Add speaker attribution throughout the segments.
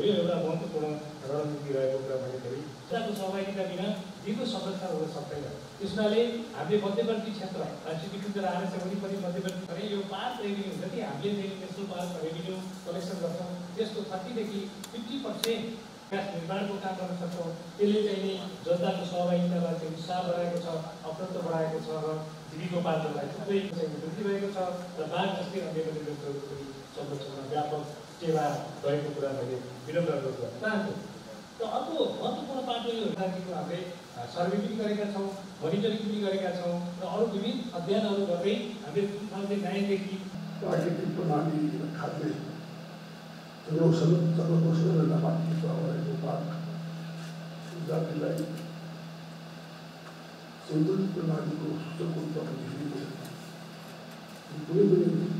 Speaker 1: गयो यो एउटा महत्त्वपूर्ण रणनीति रहेको कुरा मैले धेरै जनताको सहभागिता बिना दिगो सफलता हुन सक्दैन त्यस हुनाले हामीले मध्यवर्ती क्षेत्र सिक्किमतिर आएर चाहिँ वरिपरि मध्यवर्ती भने यो पार्क रेभिन्यू जति हामीले चाहिँ नेसनल पार्क रेभिन्यू कलेक्सन गर्छौँ त्यसको थर्टीदेखि फिफ्टी पर्सेन्ट विकास निर्माणको काम गर्न सक्छौँ त्यसले चाहिँ नि जनताको सहभागितालाई चाहिँ उत्साह बढाएको छ अप्रत्व बढाएको छ र जीविकोपार्जनलाई थुप्रै वृद्धि भएको छ र बाघ जस्तै अन्य पनि संरक्षणमा व्यापक टेवा रहेको कुरा मैले विनम्र अनुरोध गर्न चाहन्छु र अर्को महत्त्वपूर्ण पाटो यो राखिएको हामीले सर्वे पनि गरेका छौँ मोनिटरिङ पनि गरेका छौँ र अरू विविध अध्ययनहरू गर्दै हामीले टु थाउजन्ड नाइनदेखि
Speaker 2: खाद्य नपाएको भएको पाक जातिलाई सन्तुलित प्रणालीको सूचकको रूपमा छ कुनै पनि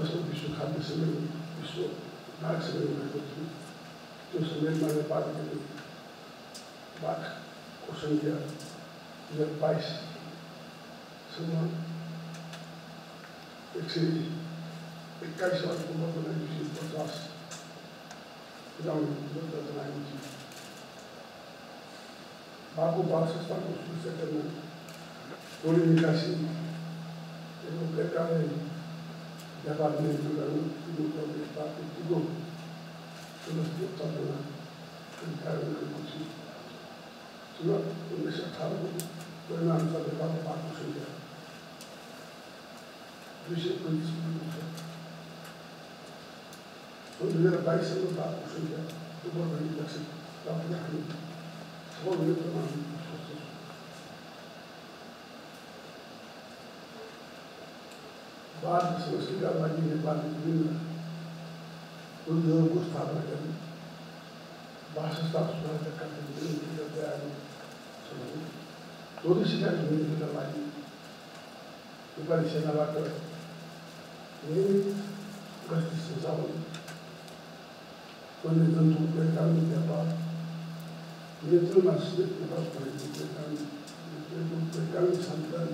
Speaker 2: προσπαθήσω σε μένα, πίσω να ξεβαίνουμε αυτό το και σου, μένουμε να πάρει και λίγο. Μπακ, όσο είναι για να πάει σε ένα εξαιρετή. Κάτι σαν αυτό που μπορεί να γίνει μπροστά σας. Ήταν με την να πάσα στα κοστούς έκανε πολύ μικρά σύμβα. Εγώ έκανε dafa mel ni loolu suñu tool yi baax na ci góob sama suñu tool la suñu kaay la ko ci suñu suñu sa xaar bu doy naa tool yi baax na baax na suñu yaay du si ko gis bu ñu ko kon dina la bàyyi sama baax na suñu yaay du ko doy ñu baax si baax na xam ne xool yëpp damaa बाघ संस्कृतिका लागि नेपालले विभिन्न उद्योगको स्थापना गरी वासस्थान सुधारका कारण विभिन्न गर्दै आएको छ भने टोली सिकार हुनेका लागि नेपाली सेनाबाट नियमित गस्ती सञ्चालन वन्यजन्तु परिकामी व्यापार नियन्त्रणमा सुरक्षित नेपाल भएको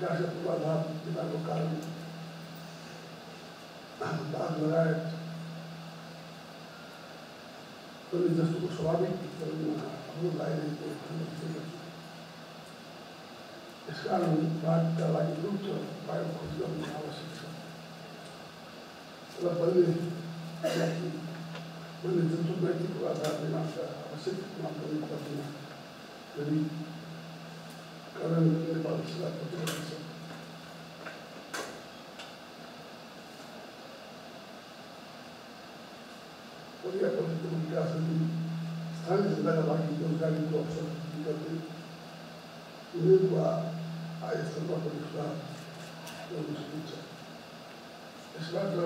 Speaker 2: جعل الله بما يقال بعض الولايات كل ده سوق شرابي فمن العائلين اسألهم بعد تلاقي دوت بعد كل يوم على سكسة لبلي لكن من الدكتور بيتي وأنا بنعرف أسيب مع بني كتابنا بني これを言ってれば私はとてもです。よ。親子で組み合わせに、スタンスならば、企業家にどうしようという。上は、あいつのことにふら、よろしくちゃ。しかし、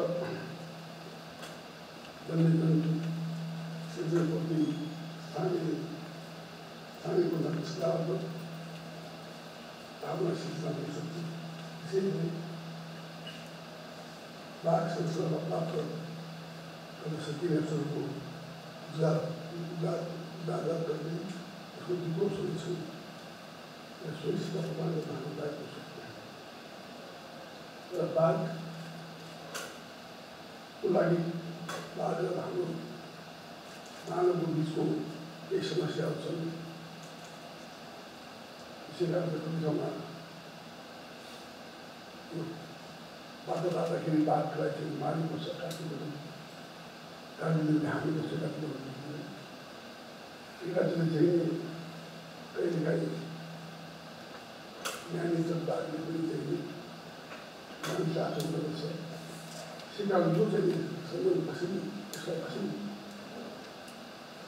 Speaker 2: 何年間に、先生のことに、3人、3人の中で伝わると。उजागर उजागर गर्दै सुरक्षण र सुरक्षित प्रदान गर्न हाम्रो दायित्व छ र बाघको लागि बाघ र हाम्रो मानवको बिचको केही समस्याहरू छन् سلامتكم جمعا بعد بعد لكن بعد قراءة المعارف وسقاكم قال من الحمد سلامتكم إلى سنتين غير غير يعني تبع لكل تهيئ وأن ساعته بالرسالة سيدنا الجوز اللي خلوه القسيم إخوة القسيم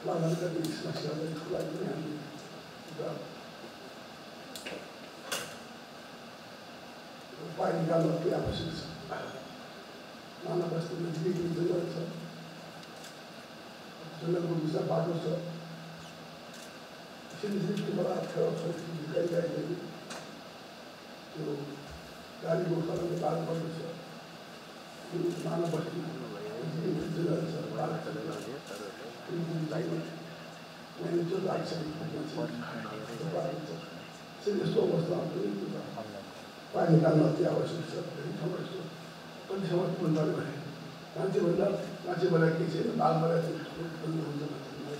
Speaker 2: الله لم يسمح لنا إخوة الدنيا उपाय निकाल्नु अति आवश्यक छ मानव बस्ती नजिकै पनि जङ्गल छ जङ्गलको बिचमा बाटो छ त्यो छ गाडीको कारणले बाटो पर्दछ त्यो मानव बस्ती छ छ म्यानेजर यस्तो अवस्थामा पनि पानी निकाल्न अति आवश्यक छ धेरै ठाउँमा यस्तो कति ठाउँमा पुनर्बार भने मान्छेभन्दा मान्छेबाट केही छैन बालबाट चाहिँ बन्द हुन्छ मान्छेलाई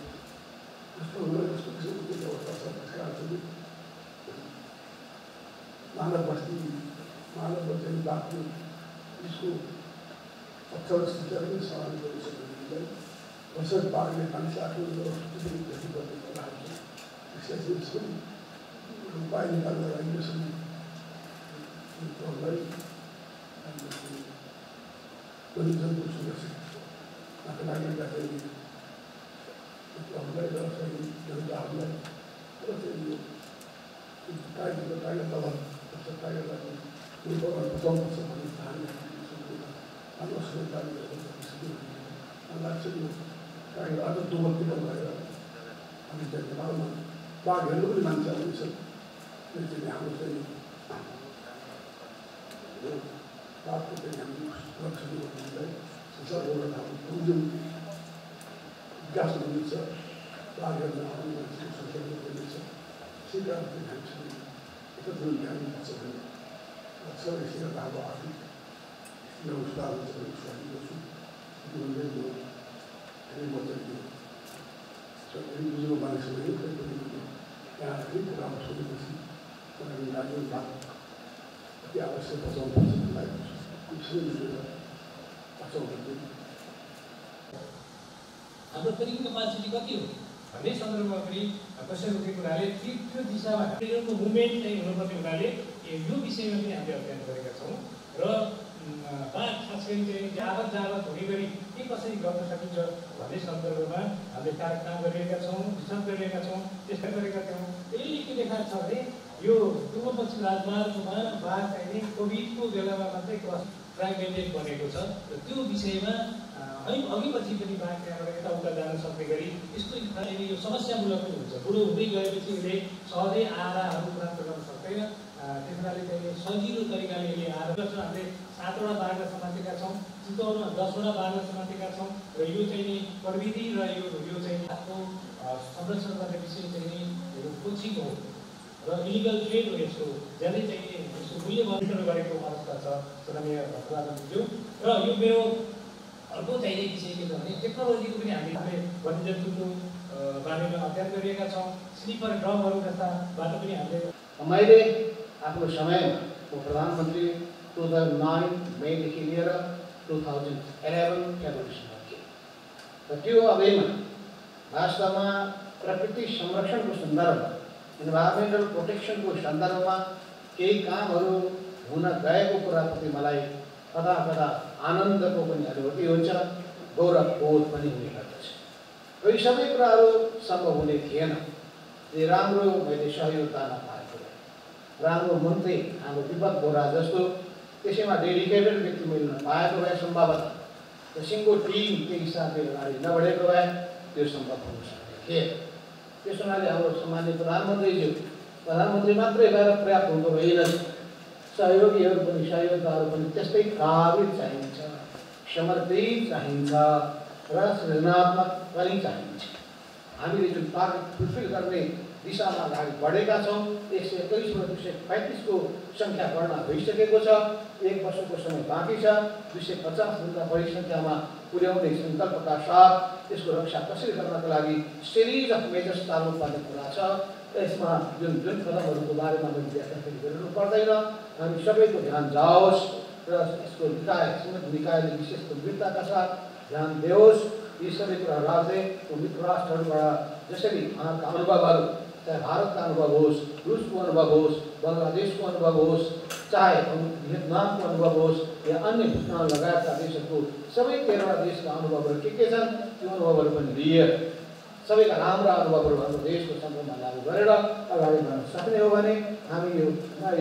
Speaker 2: यस्तो हुँदैन यस्तो किसिमको केही अवस्था छ त्यस कारण चाहिँ मानव बस्ती मानव बस्ती बाघको यसको अक्षर स्थितिलाई पनि सहन गरिसक्नु कसरी बाघले मानिस आफ्नो जति गर्ने कुराहरू छ त्यसलाई चाहिँ यसको उपाय निकाल्न लागि and Almighty and the Buddhism and Sunnah. أقنعني بخير وأولاد أخير جزء أحمد وأخير التعب والتعب طبعا بس التعب لكن والبرع المطلوب صفحة الامتحان أنا أخير التعب أنا أكثر يعني عدد دول كده وغيرها أنا جاي بعد ما بعد هنقول ما نسأل نسأل نسأل نحن نسأل تعطي اليهود ويخلوهم من البيت وشروا لهم وجم قاسم النساء وعجل معهم ويسكت وشروا النساء سيدة بن همسين وتدخل بهم المصرين وتسوي فيها بعض عقيدة لو اشتغل مسؤول الشهيد الرسول يقول منه كلمة اليوم سبعين يزيدوا بعد سبعين كلمة اليوم يعني كلمة عن رسول المسيح ولكن بعدين بعد छ
Speaker 1: हाम्रो क्यापासिटी कति हो भन्ने सन्दर्भमा पनि कसै रोकेको हुनाले त्यो दिशामा मुभमेन्ट चाहिँ हुनुपर्ने हुनाले यो विषयमा पनि हामीले अध्ययन गरेका छौँ र बाघ खास गरी चाहिँ जावत जावत हुने गरी के कसरी गर्न सकिन्छ भन्ने सन्दर्भमा हामीले कार्यक्रम गरिरहेका छौँ विचार गरिरहेका छौँ त्यस्ता गरेका थियौँ यसले के देखाएको छ भने यो पूर्व पश्चिम राजमार्गमा बाघ चाहिँ कोभिडको बेलामा मात्रै क्रस फ्रेगमेन्टेड बनेको छ। र त्यो विषयमा है अघि पछि पनि बाघ त्यहाँबाट यताउता जान सक्ने गरी यस्तो खालको यो समस्यामूलक पनि हुन्छ। बुढो हुँदै गएपछि उसले सहजै आहाराहरू प्राप्त गर्न सक्दैन। त्यस कारणले चाहिँ सजिलो तरिकाले यसले आहार गर्छ। हामीले सातवटा बाघ समातेका छौँ चितवनमा दसवटा बाघ समातेका छौँ र यो चाहिँ नि प्रविधि र यो यो चाहिँ आफ्नो संरक्षण गर्ने विषय चाहिँ नि कोचिङ हो। र इलिगल ट्रेड हो यसको। ज्यादै चाहिँ यसको मूल्य वर्गीकरण गरेको अवस्था छ सदनीय प्रधानमन्त्रीज्यू र यो मेरो अर्को चाहिने विषय के छ भने टेक्नोलोजीको पनि हामीले वन्यजन्तुको बारेमा अध्ययन गरिएका छौँ स्लिपर ड्रमहरू जस्ता बाटो पनि हामीले
Speaker 3: मैले आफ्नो समयमा म प्रधानमन्त्री टु थाउजन्ड नाइन मेदेखि लिएर टु थाउजन्ड इलेभेन फेब्रुअरीसम्म थिएँ र त्यो अवधिमा वास्तवमा प्रकृति संरक्षणको सन्दर्भमा इन्भाइरोमेन्टल प्रोटेक्सनको सन्दर्भमा केही कामहरू हुन गएको कुराप्रति मलाई कदा कदा आनन्दको पनि अनुभूति हुन्छ गौरव बोध पनि हुने गर्दछ। र यी सबै कुराहरू सम्भव हुने थिएन। यदि राम्रो मैले सहयोग दान पाएको भए राम्रो मन्त्री हाम्रो विपद बोरा जस्तो त्यसैमा डेडिकेटेड व्यक्ति मिल्न पाएको भए सम्भवतः र सिङ्गो टिम त्यही हिसाबले अगाडि नबढेको भए त्यो सम्भव हुन सक्ने थिए त्यस हुनाले हाम्रो सामान्य प्रधानमन्त्रीज्यू प्रधानमन्त्री मात्रै भएर पर्याप्त हुँदो होइन सहयोगीहरू पनि सहयोगदाहरू पनि त्यस्तै काबिल चाहिन्छ समर्पित चाहिन्छ र सृजनात्मक पनि चाहिन्छ हामीले जुन टार्गेट फुलफिल गर्ने दिशामा अगाडि बढेका छौँ एक सय एक्काइसबाट दुई सय पैँतिसको सङ्ख्या गणना भइसकेको छ एक वर्षको समय बाँकी छ दुई सय पचासभन्दा बढी सङ्ख्यामा पुर्याउने सङ्कल्पका साथ यसको रक्षा कसरी गर्नको लागि सिरिज अफ मेजर्स चालु पर्ने कुरा छ यसमा जुन जुन कदमहरूको बारेमा मैले व्याख्या पर्दैन हामी सबैको ध्यान जाओस् र यसको निकाय निकायले विशेष गम्भीरताका साथ ध्यान दियोस् यी सबै कुरा राख्दै मित्र राष्ट्रहरूबाट जसरी उहाँका अनुभवहरू चाहे भारतका अनुभव होस्, रुसको अनुभव होस्, बङ्गलादेशको अनुभव होस्, चाहे भियतनामको अनुभव होस्, या अन्य भुटान लगायतका देशहरूको सबै तेह्रवटा देशका अनुभवहरू के के छन्, त्यो अनुभवहरू पनि लिएर सबैका राम्रा अनुभवहरू हाम्रो देशको सन्दर्भमा लागू गरेर अगाडि बढ्न सक्ने हो भने हामी यो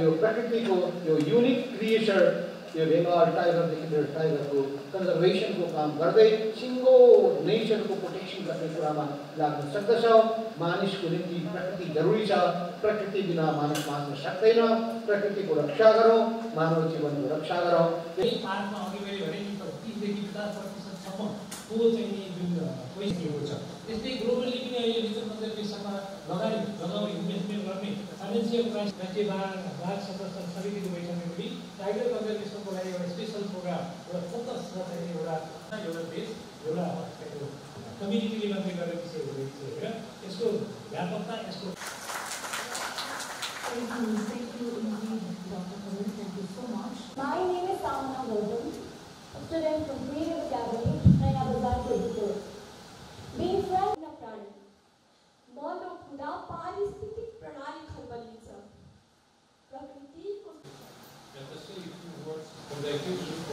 Speaker 3: यो प्रकृतिको यो युनिक क्रिएसन यो बेङ्गाल टाइगरदेखि लिएर टाइगरको कन्जर्भेसनको काम गर्दै सिङ्गो नेचरको प्रोटेक्सन गर्ने कुरामा लाग्न सक्दछौँ। मानिसको निम्ति प्रकृति जरुरी छ। प्रकृति बिना मानिस बाँच्न सक्दैन। प्रकृतिको रक्षा गरौँ मानव जीवनको रक्षा गरौँ।
Speaker 1: त्यही पार्कमा अघि मैले भने तिसदेखि पचास प्रतिशतसम्म को चाहिँ जुन छ। त्यस्तै ग्लोबली पनि अहिले रिजर्भ कन्जर्भेसनमा लगानी लगाउने इन्भेस्टमेन्ट गर्ने फाइनेन्सियल क्राइस राज्य बाघ बाघ संरक्षण समितिको बैठकमा पनि टाइगर कन्जर्भेसनको लागि एउटा स्पेसल प्रोग्राम एउटा फोकस र चाहिँ एउटा एउटा देश एउटा कम्युनिटीले मात्रै गर्ने विषय होइन यसको व्यापकता यसको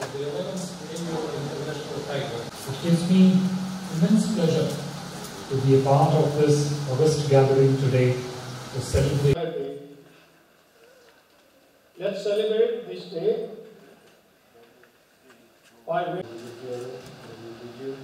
Speaker 1: of the 11th annual International Tiger. It gives me immense pleasure to be a part of this august gathering today to celebrate.
Speaker 2: Let's celebrate this day by
Speaker 3: ज्यू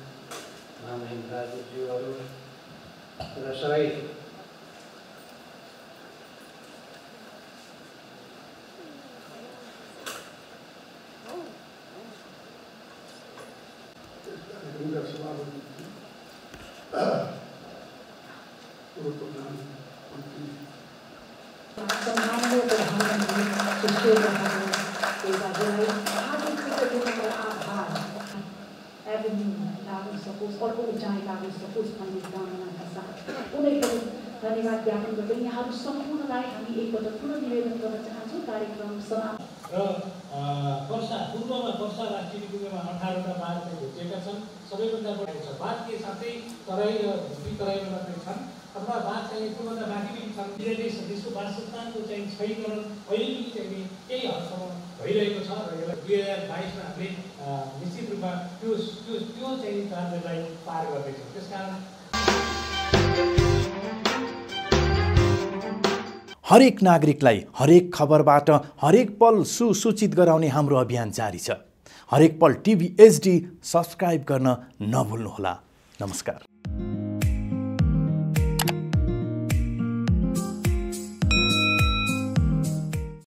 Speaker 4: सम्पूर्णलाई
Speaker 1: र वर्षा पूर्वमा वर्षा अठारवटा भेटिएका छन् सबैभन्दा बढी छ साथै तराई र तराईमा मात्रै छन् अथवा बाघ चाहिँ त्योभन्दा माथि पनि छन्। त्यसले त्यसको वासस्थानको चाहिँ क्षयीकरण अहिले पनि चाहिँ केही हदसम्म भइरहेको छ र यसलाई दुई हजार बाइसमा हामीले निश्चित रूपमा त्यो त्यो त्यो चाहिँ कार्यलाई पार गर्दैछौँ। त्यस कारण
Speaker 5: हरेक नागरिकलाई हरेक खबरबाट हरेक पल सुसूचित गराउने हाम्रो अभियान जारी छ। हरेक पल टिभी एचडी सब्सक्राइब गर्न नभुल्नुहोला। नमस्कार।